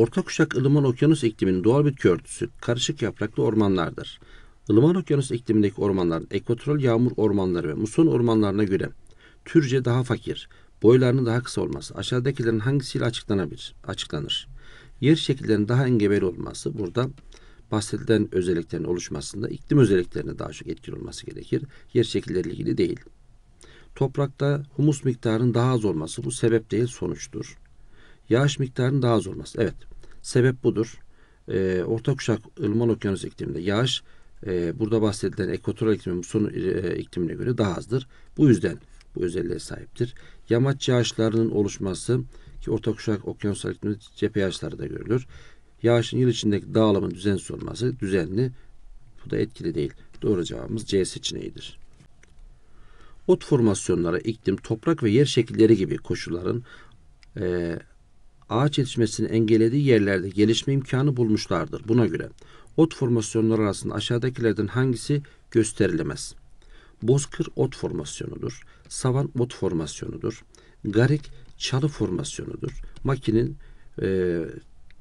Orta kuşak ılıman okyanus ikliminin doğal bitki örtüsü karışık yapraklı ormanlardır. Ilıman okyanus iklimindeki ormanların ekvatoral yağmur ormanları ve muson ormanlarına göre türce daha fakir, boylarının daha kısa olması aşağıdakilerin hangisiyle açıklanabilir? Açıklanır. Yer şekillerinin daha engebeli olması burada bahsedilen özelliklerin oluşmasında iklim özelliklerine daha çok etkili olması gerekir. Yer şekilleriyle ilgili değil. Toprakta humus miktarının daha az olması bu sebep değil sonuçtur. Yağış miktarının daha az olması. Evet. Sebep budur. Ee, orta kuşak ılıman okyanus ikliminde yağış e, burada bahsedilen ekvatoral iklim muson e, iklimine göre daha azdır. Bu yüzden bu özelliğe sahiptir. Yamaç yağışlarının oluşması ki orta kuşak okyanusal iklimde cephe yağışları da görülür. Yağışın yıl içindeki dağılımın düzensiz olması düzenli. Bu da etkili değil. Doğru cevabımız C seçeneğidir. Ot formasyonları, iklim, toprak ve yer şekilleri gibi koşulların e, ağaç yetişmesini engellediği yerlerde gelişme imkanı bulmuşlardır. Buna göre ot formasyonları arasında aşağıdakilerden hangisi gösterilemez? Bozkır ot formasyonudur. Savan ot formasyonudur. Garik çalı formasyonudur. Makinin e,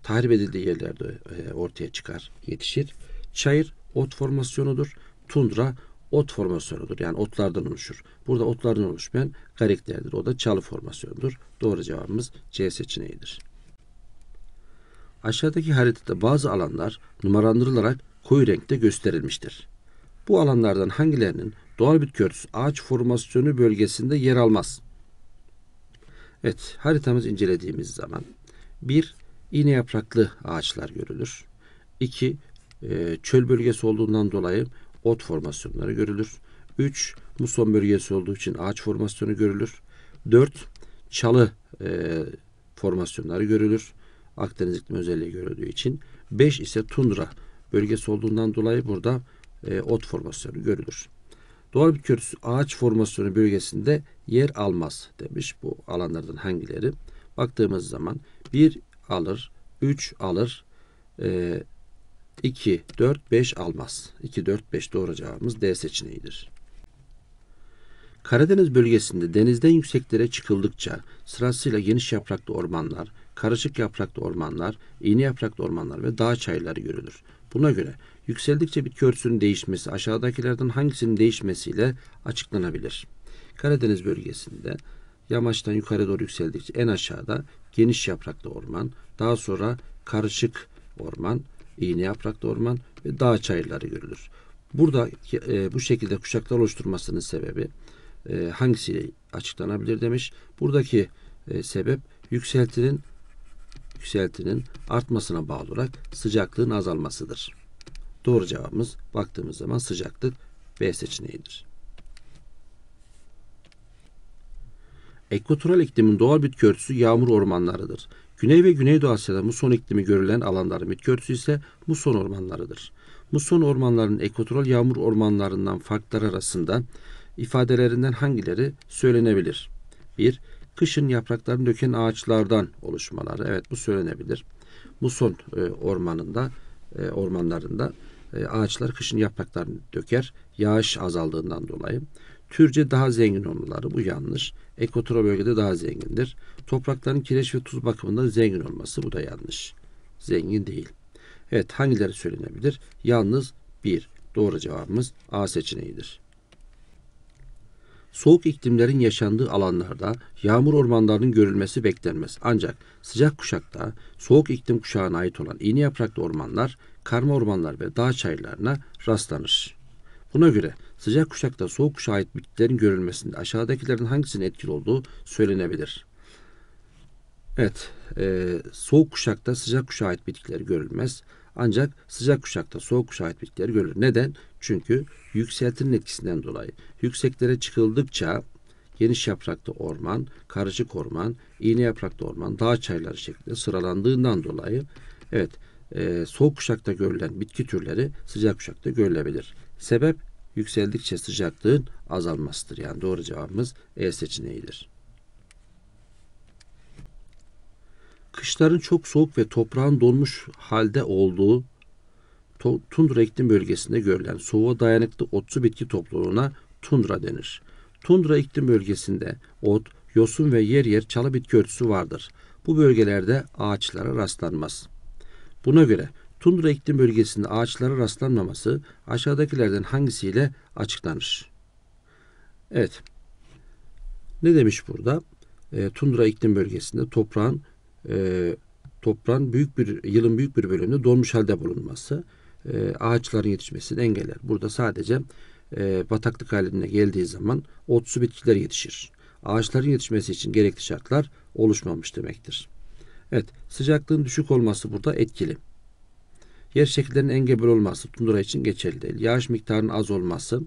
tahrip edildiği yerlerde e, ortaya çıkar, yetişir. Çayır ot formasyonudur. Tundra ot formasyonudur. Yani otlardan oluşur. Burada otlardan oluşmayan gariklerdir. O da çalı formasyonudur. Doğru cevabımız C seçeneğidir. Aşağıdaki haritada bazı alanlar numaralandırılarak koyu renkte gösterilmiştir. Bu alanlardan hangilerinin doğal bitki örtüsü ağaç formasyonu bölgesinde yer almaz? Evet, haritamızı incelediğimiz zaman bir iğne yapraklı ağaçlar görülür. İki, e, çöl bölgesi olduğundan dolayı ot formasyonları görülür. Üç, muson bölgesi olduğu için ağaç formasyonu görülür. Dört, çalı e, formasyonları görülür. Akdeniz iklim özelliği görüldüğü için. Beş ise tundra bölgesi olduğundan dolayı burada e, ot formasyonu görülür. Doğal bitki örtüsü ağaç formasyonu bölgesinde yer almaz demiş bu alanlardan hangileri. Baktığımız zaman bir alır, üç alır, e, 2, 4, 5 almaz. 2, 4, 5 doğru cevabımız D seçeneğidir. Karadeniz bölgesinde denizden yükseklere çıkıldıkça sırasıyla geniş yapraklı ormanlar, karışık yapraklı ormanlar, iğne yapraklı ormanlar ve dağ çayları görülür. Buna göre yükseldikçe bitki örtüsünün değişmesi aşağıdakilerden hangisinin değişmesiyle açıklanabilir? Karadeniz bölgesinde yamaçtan yukarı doğru yükseldikçe en aşağıda geniş yapraklı orman, daha sonra karışık orman, iğne yapraklı orman ve dağ çayırları görülür. Burada e, bu şekilde kuşaklar oluşturmasının sebebi e, hangisiyle açıklanabilir demiş. Buradaki e, sebep yükseltinin yükseltinin artmasına bağlı olarak sıcaklığın azalmasıdır. Doğru cevabımız baktığımız zaman sıcaklık B seçeneğidir. Ekvatoral iklimin doğal bitki örtüsü yağmur ormanlarıdır. Güney ve Güneydoğu Asya'da muson iklimi görülen alanların bitki ise muson ormanlarıdır. Muson ormanlarının ekvatoral yağmur ormanlarından farkları arasında ifadelerinden hangileri söylenebilir? 1. Kışın yapraklarını döken ağaçlardan oluşmaları. Evet bu söylenebilir. Muson e, ormanında e, ormanlarında e, ağaçlar kışın yapraklarını döker. Yağış azaldığından dolayı. Türce daha zengin olmaları bu yanlış. Ekvatoral bölgede daha zengindir. Toprakların kireç ve tuz bakımından zengin olması bu da yanlış. Zengin değil. Evet hangileri söylenebilir? Yalnız bir. Doğru cevabımız A seçeneğidir. Soğuk iklimlerin yaşandığı alanlarda yağmur ormanlarının görülmesi beklenmez. Ancak sıcak kuşakta soğuk iklim kuşağına ait olan iğne yapraklı ormanlar, karma ormanlar ve dağ çayırlarına rastlanır. Buna göre sıcak kuşakta soğuk kuşağa ait bitkilerin görülmesinde aşağıdakilerin hangisinin etkili olduğu söylenebilir. Evet, e, soğuk kuşakta sıcak kuşağa ait bitkiler görülmez. Ancak sıcak kuşakta soğuk kuşağa ait bitkiler görülür. Neden? Çünkü yükseltinin etkisinden dolayı. Yükseklere çıkıldıkça geniş yapraklı orman, karışık orman, iğne yapraklı orman, dağ çayları şeklinde sıralandığından dolayı evet e, soğuk kuşakta görülen bitki türleri sıcak kuşakta görülebilir. Sebep yükseldikçe sıcaklığın azalmasıdır. Yani doğru cevabımız E seçeneğidir. Kışların çok soğuk ve toprağın donmuş halde olduğu tundra iklim bölgesinde görülen soğuğa dayanıklı otsu bitki topluluğuna tundra denir. Tundra iklim bölgesinde ot, yosun ve yer yer çalı bitki örtüsü vardır. Bu bölgelerde ağaçlara rastlanmaz. Buna göre tundra iklim bölgesinde ağaçlara rastlanmaması aşağıdakilerden hangisiyle açıklanır? Evet. Ne demiş burada? E, tundra iklim bölgesinde toprağın e, toprağın büyük bir yılın büyük bir bölümünde donmuş halde bulunması e, ağaçların yetişmesini engeller. Burada sadece e, bataklık haline geldiği zaman otsu bitkiler yetişir. Ağaçların yetişmesi için gerekli şartlar oluşmamış demektir. Evet, sıcaklığın düşük olması burada etkili. Yer şekillerinin engebeli olması tundra için geçerli değil. Yağış miktarının az olması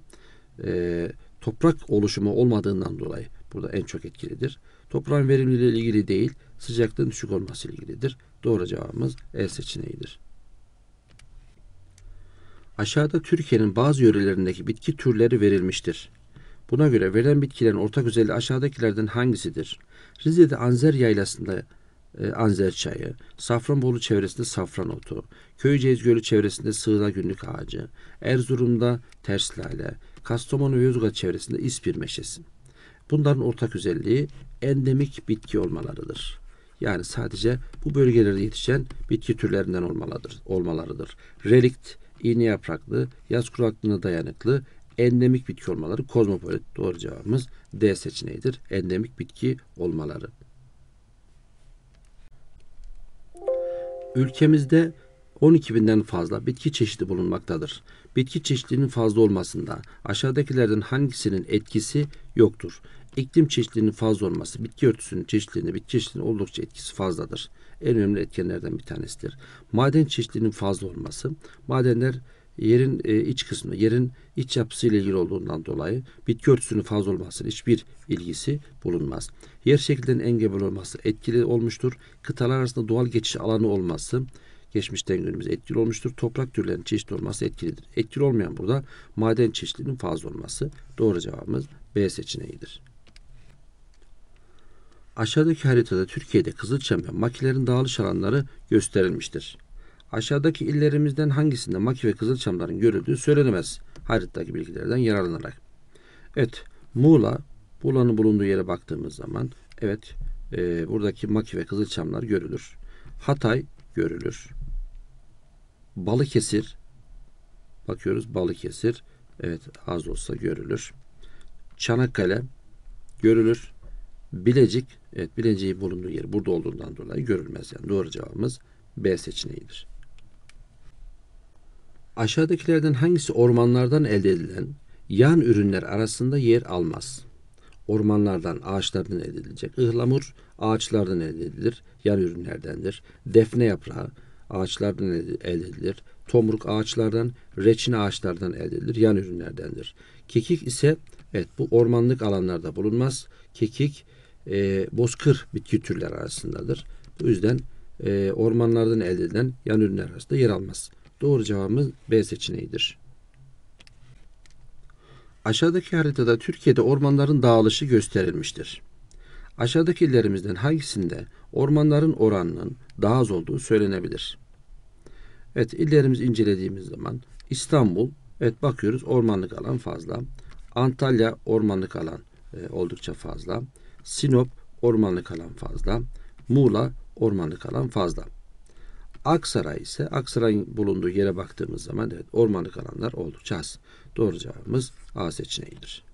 e, toprak oluşumu olmadığından dolayı burada en çok etkilidir. Toprağın verimliliği ile ilgili değil, sıcaklığın düşük olması ile ilgilidir. Doğru cevabımız E seçeneğidir. Aşağıda Türkiye'nin bazı yörelerindeki bitki türleri verilmiştir. Buna göre verilen bitkilerin ortak özelliği aşağıdakilerden hangisidir? Rize'de Anzer Yaylası'nda e, Anzer çayı, Safranbolu çevresinde safran otu, Köyceğiz Gölü çevresinde sığla günlük ağacı, Erzurum'da ters lale, Kastamonu ve Yozgat çevresinde ispir meşesi. Bunların ortak özelliği endemik bitki olmalarıdır. Yani sadece bu bölgelerde yetişen bitki türlerinden olmalıdır, olmalarıdır. Relikt, iğne yapraklı, yaz kuraklığına dayanıklı, endemik bitki olmaları kozmopolit. Doğru cevabımız D seçeneğidir. Endemik bitki olmaları. Ülkemizde 12 binden fazla bitki çeşidi bulunmaktadır. Bitki çeşitliliğinin fazla olmasında aşağıdakilerden hangisinin etkisi yoktur? İklim çeşitliliğinin fazla olması, bitki örtüsünün çeşitliliğinde bitki çeşitliliğinin oldukça etkisi fazladır. En önemli etkenlerden bir tanesidir. Maden çeşitliliğinin fazla olması, madenler yerin e, iç kısmı, yerin iç yapısı ile ilgili olduğundan dolayı bitki örtüsünün fazla olmasının hiçbir ilgisi bulunmaz. Yer şekillerinin engebeli olması etkili olmuştur. Kıtalar arasında doğal geçiş alanı olması geçmişten günümüze etkili olmuştur. Toprak türlerinin çeşitli olması etkilidir. Etkili olmayan burada maden çeşitliliğinin fazla olması. Doğru cevabımız B seçeneğidir. Aşağıdaki haritada Türkiye'de Kızılçam ve makilerin dağılış alanları gösterilmiştir. Aşağıdaki illerimizden hangisinde maki ve kızılçamların görüldüğü söylenemez haritadaki bilgilerden yararlanarak. Evet, Muğla, Muğla'nın bulunduğu yere baktığımız zaman evet e, buradaki maki ve kızılçamlar görülür. Hatay görülür. Balıkesir bakıyoruz Balıkesir evet az olsa görülür. Çanakkale görülür. Bilecik evet Bilecik'in bulunduğu yer burada olduğundan dolayı görülmez yani doğru cevabımız B seçeneğidir. Aşağıdakilerden hangisi ormanlardan elde edilen yan ürünler arasında yer almaz? Ormanlardan, ağaçlardan elde edilecek. Ihlamur ağaçlardan elde edilir, yan ürünlerdendir. Defne yaprağı ağaçlardan elde edilir. Tomruk ağaçlardan, reçine ağaçlardan elde edilir, yan ürünlerdendir. Kekik ise evet bu ormanlık alanlarda bulunmaz. Kekik e, bozkır bitki türleri arasındadır. Bu yüzden e, ormanlardan elde edilen yan ürünler arasında yer almaz. Doğru cevabımız B seçeneğidir. Aşağıdaki haritada Türkiye'de ormanların dağılışı gösterilmiştir. Aşağıdaki illerimizden hangisinde ormanların oranının daha az olduğu söylenebilir? Evet illerimizi incelediğimiz zaman İstanbul evet bakıyoruz ormanlık alan fazla. Antalya ormanlık alan e, oldukça fazla. Sinop ormanlık alan fazla. Muğla ormanlık alan fazla. Aksaray ise Aksaray'ın bulunduğu yere baktığımız zaman evet ormanlık alanlar oldukça az. Doğru cevabımız A seçeneğidir.